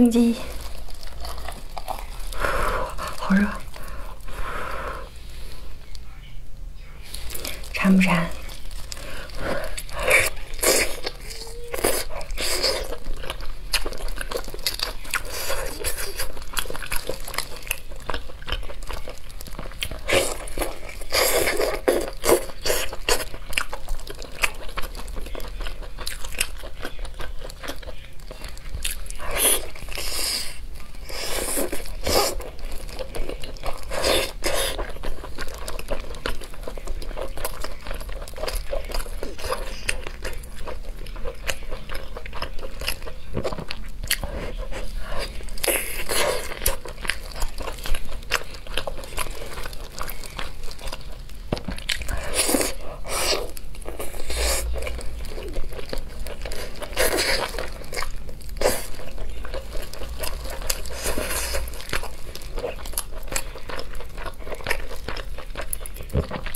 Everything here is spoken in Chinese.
蒸鸡，好热，馋不馋？Okay.